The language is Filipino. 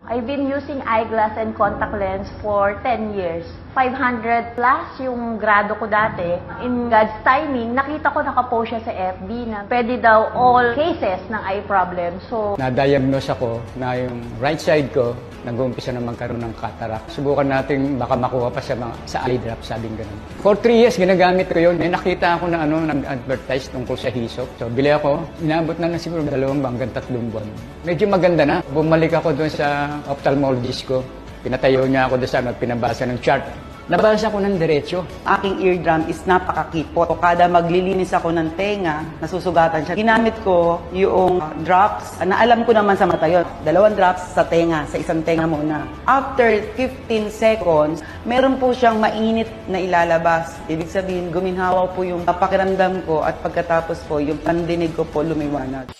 I've been using eyeglass and contact lens for 10 years. 500 plus yung grado ko dati. In God's timing, nakita ko nakapost siya sa FB na pwede daw all cases ng eye problem. So, Na-diagnose ako na yung right side ko nag-uumpisa na magkaroon ng cataract. Subukan natin baka makuha pa sa, mga, sa eye drop, sabing ganun. For three years, ginagamit ko yun. May nakita ako na ano, nag-advertise tungkol sa hisop. So, bili ako. Inabot na na siguro dalawang hanggang tatlong buwan. Medyo maganda na. Bumalik ako doon sa ophthalmologist ko. Pinatayo niya ako doon sa ano, pinabasa ng chart. Nabasa ko ng diretso. aking eardrum is napakakipot. O kada maglilinis ako ng tenga, nasusugatan siya. Ginamit ko yung drops na alam ko naman sa mata yun. Dalawang drops sa tenga, sa isang tenga muna. After 15 seconds, meron po siyang mainit na ilalabas. Ibig sabihin, guminhawa po yung pakiramdam ko at pagkatapos po, yung pandinig ko po lumiwanag.